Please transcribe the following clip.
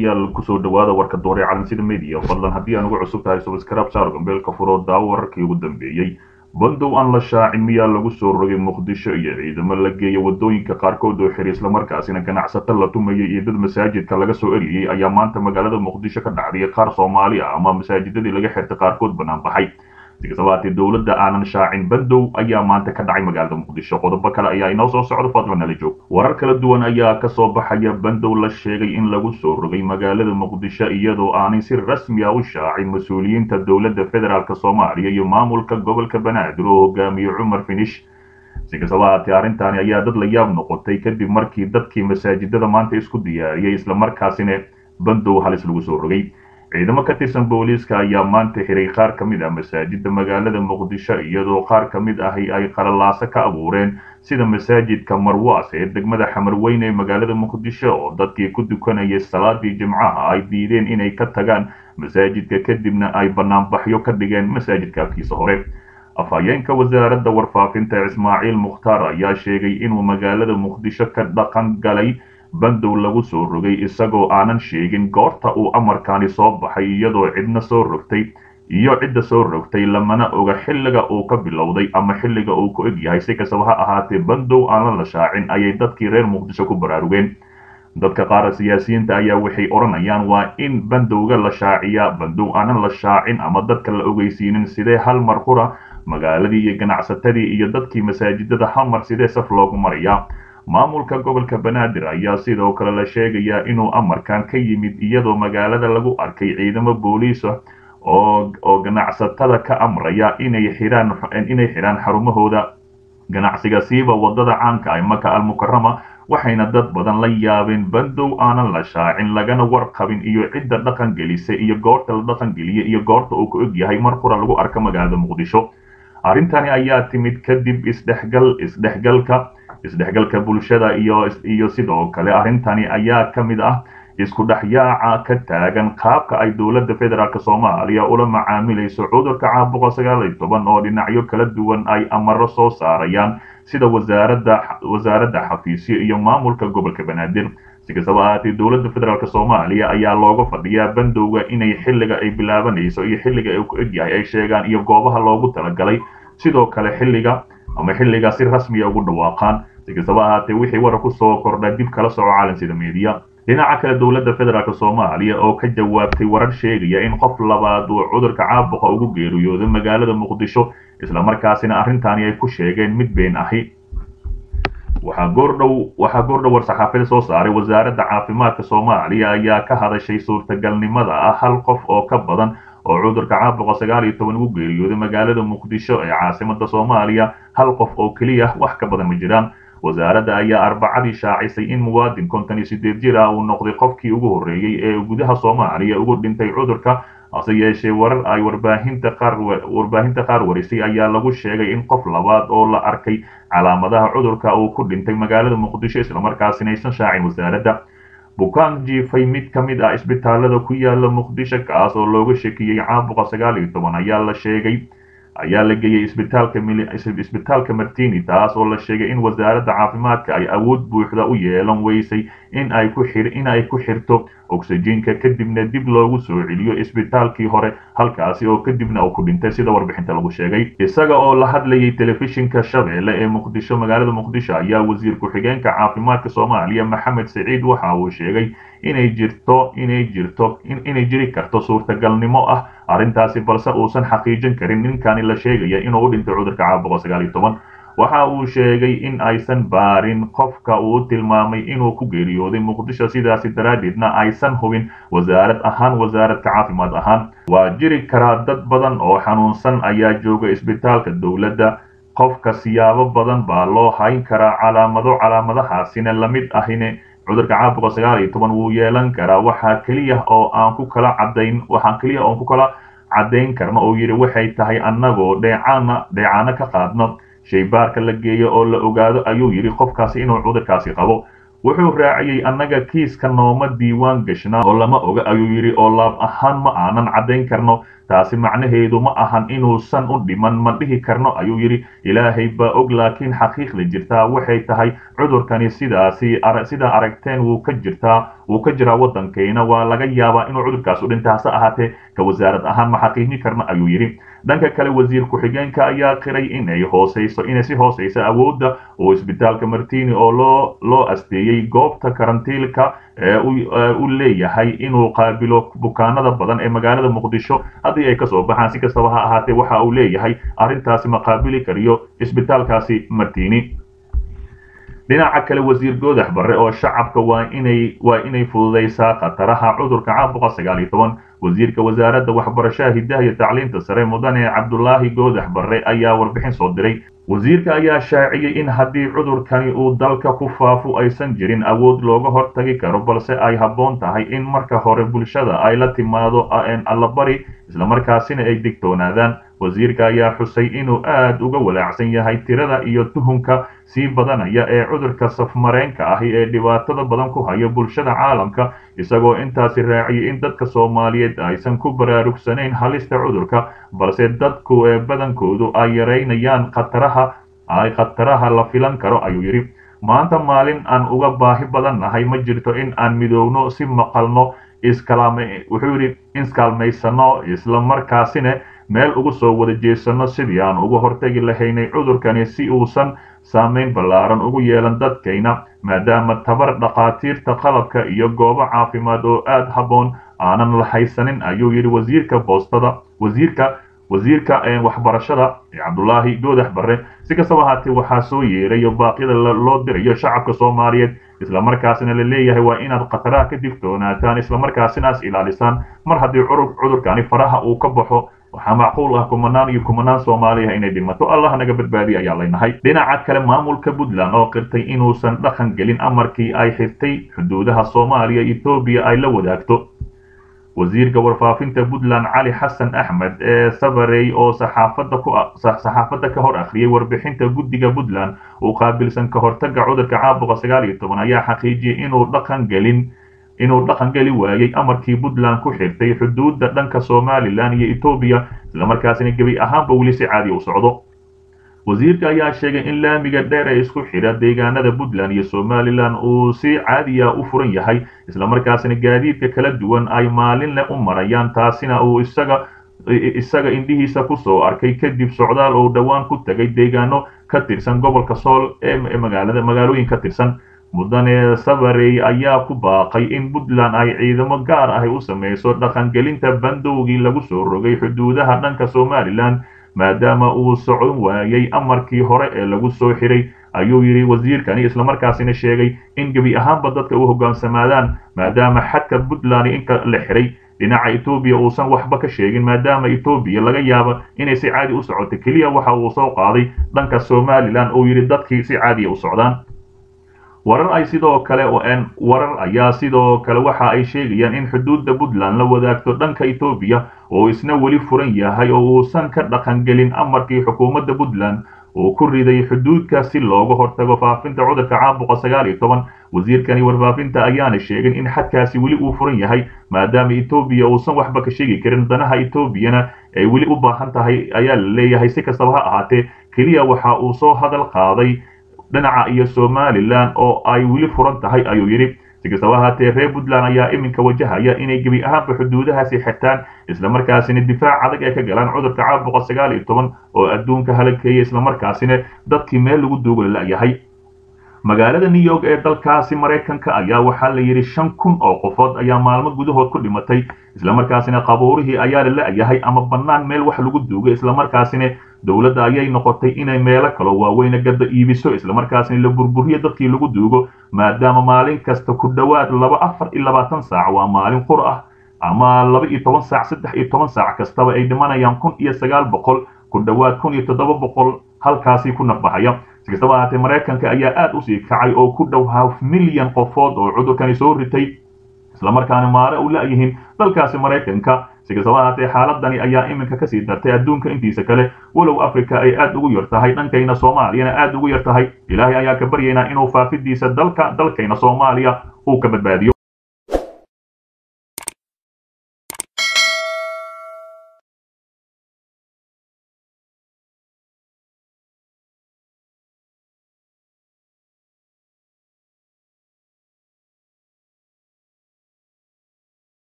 saaxiibayaal ku soo dhawaada warka doore calansida media. Fadlan haddii aan ugu cusub tahay subscribe saar gambeelka furo daawo wararkii ugu dambeeyey bandow aan la shaacin miyaa lagu soo rogay muqdisho iyo ciidamo la geeya waddooyinka qaarkood oo xiri islamarkaasina ganacsato la tumayay iyo dad masaajidka laga soo eriyey ayaa maanta magaalada muqdisho ka dhacday qaar soomaali ah ama masaajidadii laga xirtay qaarkood banaan baxay sigasabaatee dowladda aanan shaacin bandow ayaa maanta ka dhacay magaalada muqdisho. Qodobo kale ayaa inoo soo socda fadlan nala joog warar kala duwan ayaa ka soo baxaya bandow la sheegay in lagu soo rogay magaalada muqdisho iyadoo aanay si rasmi ah u shaacin mas'uuliyiinta dowladda federaalk soomaaliya iyo maamulka gobolka banaadir oo hogaamiye cumar finish. Sigasabaatee arrintaani ayaa dad la yaab noqotay kadib markii dadkii masaajidada maanta isku diyaariyey islamarkaasina bandow halis lagu soo rogay ciidamo ka tirsan booliiska ayaa maanta xiray qaar ka mid ah masaajida magaalada muqdisho iyadoo qaar ka mid ahi ay qalalaaso ka abuureen sida masaajidka marwaas ee degmada xamarweyne ee magaalada muqdisho oo dadkii ku dukanayay salaadii jimcaha ay diideen inay ka tagaan masaajidka kadibna ay banaanbaxyo ka dhigeen masaajidka afkiisa hore. Afhayeenka wasaaradda warfaafinta ismaaciil mukhtaar ayaa sheegay inuu magaalada muqdisho ka dhaqan galay bandow lagu soo rogay isagoo aanan sheegin goorta uu amarkaani soo baxay iyadoo cidna soo rogtay iyo cidda soo rogtay lamana oga xilliga uu ka bilowday ama xilliga uu ku eg yahay si kastaba ha ahaatee bandow aanan la shaacin ayay dadkii reer muqdisho ku baraarugeen. Dadka qaar siyaasiyiinta ayaa waxay odhanayaan waa in bandowga la shaaciyaa bandow aanan la shaacin ama dadka la ogeysiinin sidee hal mar qura magaaladii iyo ganacsatadii iyo dadkii masaajidada hal mar sidee saf loogu marayaa maamulka gobolka banaadir ayaa sidoo kale la sheegayaa inuu amarkan ka yimid iyadoo magaalada lagu arkay ciidamo booliisa oo oo ganacsatada ka amraya inay xidhaan xarumahooda. Ganacsiga siiba waddada caanka ah maka almukarama waxayna dad badan la yaabeen bandow aanan la shaacin lagana warqabin iyo cidda dhaqan gelisay iyo goorta la dhaqan geliyay iyo goorta uu ku eg yahay mar qura lagu arka magaalada muqdisho. Arrintani ayaa timid kadib isdhexgal isdhexgalka isdhexgalka bulshada iyo iyo sidoo kale arrintani ayaa ka mid ah isku dhexyaaca ka taagan qaabka ay dowladda federaalk soomaaliya ula macaamilayso cudurka caabuqa sagaal iyo toban oo dhinacyo kala duwan ay amaro soo saarayaan sida wasaaradda wasaaradda xafiisyo iyo maamulka gobolka banaadir. Si kastaba ahaatee dowladda federaalk soomaaliya ayaa looga fadhiyaa bandowga inay xilliga ay bilaabanayso iyo xilliga uu ku egyahay ay sheegaan iyo goobaha loogu talagalay. Sidoo kale xilliga ama xilliga si rasmiya ugu dhawaaqaan si kastaba ahaatee wixii warar ku soo kordha dib kala soco calansida media. Dhinaca kale dowladda federaalk soomaaliya oo ka jawaabtay warar sheegaya in qof labaad uu cudurka caabuqa ugu geeriyooday magaalada muqdisho islamarkaasina arrintaani ay ku sheegeen mid been ahi. Waxaa goordhow waxaa goordhow war-saxaafada soo saaray wasaaradda caafimaadka soomaaliya ayaa ka hadashay suurtagalnimada ah hal qof oo ka badan oo cudurka caabuqa sagaal iyo toban ugu geeriyooday magaalada muqdisho ee caasimada soomaaliya. Hal qof oo keliya wax ka badan ma jiraan wasaaradda ayaa arbacadii shaacisay in muwaadin konton iyo sideed jir ah uu noqday qofkii ugu horreeyey ee gudaha soomaaliya ugu dhintay cudurka hase yeeshee warar ay warbaahinta qaar warbaahinta qaar warisay ayaa lagu sheegay in qof labaad oo la arkay calaamadaha cudurka uu ku dhintay magaalada muqdisho islamarkaasina aysan shaacin wasaaradda bukaan jiifay mid ka mid ah isbitaalada ku yaalla muqdisho kaas oo looga shakiyey caabuqa sagaal iyo toban ayaa la sheegay ayaa la geeyey isbitaalka martini taas oo la sheegay in wasaaradda caafimaadka ay awood buuxda u yeelan weysay in ay ku xir in ay ku xirto oksijiinka. Kadibna dib loogu soo celiyo isbitaalkii hore halkaasi oo kadibna uu ku dhintay sida warbixinta lagu sheegay. Isaga oo la hadlayay telefishinka shabeelle ee muqdisho magaalada muqdisho ayaa wasiir ku-xigeenka caafimaadka soomaaliya maxamed saciid waxa uu sheegay inay jirto inay jirto inay jiri karto suurtagalnimo ah arrintaasi balse uusan xaqiijin karin ninkani la sheegaya inuu u dhintay cudurka caabuqa waxa uu sheegay in aysan baarin qofka uu tilmaamay inuu ku geeriyooday muqdisho sidaasi daraaddeedna aysan hubin wasaarad ahaan wasaaradka caafimaad ahaan. Waa jiri karaa dad badan oo xanuunsan ayaa jooga isbitaalka dowladda. Qofka siyaabo badan baa loo hayn karaa calaamado calaamadahaasina la mid ahine cudurka caabuqa sagaal iyo toban wuu yeelan karaa. Waxaa keliya oo aan ku kala cadayn waxaan keliya oon ku kala caddayn karno oo yidhi waxay tahay annagoo dheecaana dheecaano ka qaadno. Shaybaarka la geeyo oo la ogaado ayuu yidhi. Qofkaasi inuu cudurkaasi qabo wuxuu raaciyey annaga kiiska nooma diiwaan gashna oo lama oga ayuu yidhi oo laab ahaan ma aanan caddayn karno taasi macnaheedu ma ahan inuusan u dhiman ma dhihi karno ayuu yidhi. Ilaahay baa og laakiin xaqiiqda jirtaa waxay tahay cudurkani sidaasi sidaa aragteen wuu ka jirtaa wuu ka jiraa waddankayna waa laga yaabaa inuu cudurkaas u dhinta hase ahaatee ka wasaarad ahaan ma xaqiijin karno ayuu yidhi. Dhanka kale wasiir ku-xigeenka ayaa qiray inay hooseyso inay si hooseysa awoodda oo isbitaalka martini oo loo loo asteeyey goobta karantiilka ee u leeyahay inuu qaabilo bukaanada badan ee magaalada muqdisho. Haddii ay ka soo baxaan si kastaba ha ahaatee waxa uu leeyahay arrintaasi ma qaabili kariyo isbitaalkaasi martini dhinaca kale wasiir goodax barre oo shacabka waa inay fududaysaa khataraha cudurka caabuqa sagaal iyo toban. Wasiirka wasaaradda waxbarashada hiddaha iyo tacliinta sare mudane cabdulaahi goodax barre ayaa warbixin soo diray. Wasiirka ayaa shaaciyey in haddii cudurkani uu dalka ku faafo aysan jirin awood looga hortagi karo balse ay habboon tahay in marka hore bulshada ay la timaado allabari islamarkaasina ay digtoonaadaan wasiirka ayaa xusay inuu aad uga walaacsan yahay tirada iyo tuhunka sii badanaya ee cudurka safmareenka ahi ee dhibaatada badan ku haya bulshada caalamka isagoo intaasi raaciyay in dadka soomaaliyeed aysan ku baraarugsanayn halista cudurka balse dadku ee badankoodu ay yaraynayaan khataraha ay khataraha la filan karo ayuu yidhi. Maanta maalin aan uga baahi badan nahay ma jirto in aan midoowno si maqalno wuxuu yidhi iskaalmaysano isla markaasina meel ugu soo wada jeesano sidii aan uga hortagi lahaynay cudurkani si uusan saamayn ballaaran ugu yeelan dadkayna maadaama tabar dhakhaatiirta qalabka iyo goobo caafimaad oo aad habboon aanan la haysanin ayuu yidhi wasiirka boostada wasiirka wasiirka waxbarashada cabdulaahi goodax barre. Si kastaba ahaatee waxaa soo yeerayo baaqyada loo dirayo shacabka soomaaliyeed islamarkaasina la leeyahay waa inaad khataraha ka digtoonaataan islamarkaasina is ilaalisaan. Mar haddii cudurkani faraha uu ka baxo waxaa macquul ah kumanaan iyo kumanaan soomaaliya inay dhimato allah naga badbaadiya ayaa laynahay dhinaca kale maamulka puntland oo qirtay inuusan dhaqan gelin amarkii ay xirtay xuduudaha soomaaliya etoobiya ay la wadaagto. Wasiirka warfaafinta puntland cali xasan axmed ee sabarey oo saxaafadda ka hor akhriyay warbixinta guddiga puntland uu qaabilsan ka hortagga cudurka caabuqa sagaal toban ayaa xaqiijiyey inuu dhaqan gelin inuu dhaqan geli waayey amarkii puntland ku xirtay xuduudda dhanka somalilan iyo etoobiya islamarkaasina gebi ahaanba weli si caadi u socdo. Wasiirka ayaa sheegay in laamiga dheer ee isku xidha deegaanada puntland iyo somalilan uu si caadiya u furan yahay islamarkaasina gaadiidka kala duwan ay maalinle u marayaan taasina uu isaga isaga indhihiisa ku soo arkay kadib socdaal oo dhowaan ku tegay deegaano ka tirsan gobolka sool ee magaalooyin ka tirsan mudane sabarey ayaa ku baaqay in puntland ay ciidamo gaar ah u samayso dhaqangelinta bandowgii lagu soo rogay xuduudaha dhanka somalilan maadaama uu socon waayey amarkii hore ee lagu soo xiray ayuu yidhi wasiirkani islamarkaasina sheegay in gebi ahaanba dadka u hoggaansamaadaan maadaama xadka puntland inka la xiray dhinaca etoobiya uusan waxba ka sheegin maadaama etoobiya laga yaabo inay si caadi u socoto keliya waxa uu soo qaaday dhanka somalilan oo yidhi dadkii si caadiya u socdaan warar ay sidoo kale warar ayaa sidoo kale waxa ay sheegayaan in xuduudda puntland la wadaagto dhanka etoobiya oo isna weli furan yahay oo uusan ka dhaqangelin amarkii xukuumadda puntland uu ku riday xuduudka si looga hortago faafinta cudurka caabuqa sagaal iyo toban. Wasiirkani warfaafinta ayaana sheegin in xadkaasi weli uu furan yahay maadaama etoobiya uusan waxba ka sheegi karin. Danaha etoobiyana ay weli u baahan tahay ayaa la leeyahay si kastaba ha ahaatee keliya waxa uu soo hadal qaaday dhinaca iyo somalilan oo ay weli furan tahay ayuu yidhi. Si kastaba ahaatee reer puntland ayaa iminka wajahaya inay gebi ahaanba xuduudahaasi xirtaan islamarkaasina difaac adag ay ka galaan cudurka caabuqa sagaal iyo toban oo adduunka halakeeya islamarkaasina dadkii meel lagu duugla la'yahay magaalada new york ee dalkaasi maraykanka ayaa waxaa la yidhi shan kun oo qofood ayaa maalmo gudahood ku dhimatay islamarkaasina qabuurihii ayaa la la'yahay ama bannaan meel wax lagu duugay islamarkaasina dowladda ayay noqotay inay meelo kaloo waaweyna gadda iibiso islamarkaasina la burburiyo dadkii lagu duugo maadaama maalin kasta ku dhowaad laba afar iyo labaatan saac waa maalin qur ah ama laba iyo toban saac saddex iyo toban saac kastaba ay dhimanayaan kun iyo sagaal boqol ku dhowaad kun iyo toddoba boqol halkaasi ku nafbahaya si kastaba ahaatee maraykanka ayaa aad u sii kacay oo ku dhow half milyan qofood oo cudurkani soo ritay islamarkaana maare u la'yihiin dalkaasi maraykanka si kastaba ahaatee xaaladani ayaa iminka ka sii dartay adduunka intiisa kale. Walow africa ay aad ugu yar tahay dhankayna soomaaliyana aad ugu yar tahay. Ilaahay ayaa ka baryaynaa inuu faafidiisa dalka dalkayna soomaaliya uu ka badbaadiyo